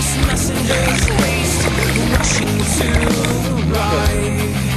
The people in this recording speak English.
Endless messengers waste, rushing to the right.